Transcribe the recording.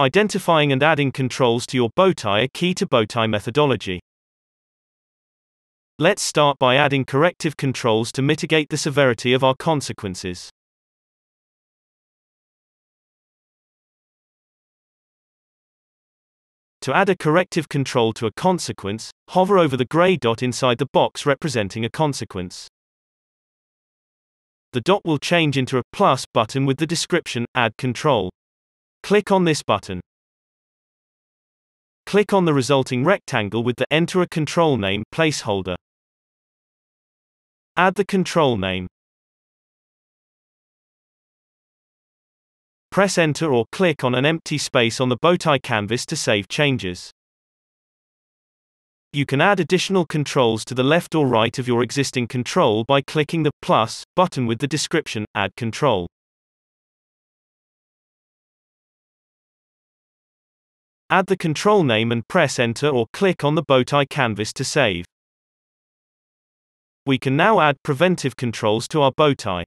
Identifying and adding controls to your bowtie are key to bowtie methodology. Let's start by adding corrective controls to mitigate the severity of our consequences. To add a corrective control to a consequence, hover over the gray dot inside the box representing a consequence. The dot will change into a plus button with the description, Add Control. Click on this button. Click on the resulting rectangle with the Enter a Control Name placeholder. Add the control name. Press Enter or click on an empty space on the bowtie canvas to save changes. You can add additional controls to the left or right of your existing control by clicking the plus button with the description Add Control. Add the control name and press Enter or click on the bowtie canvas to save. We can now add preventive controls to our bowtie.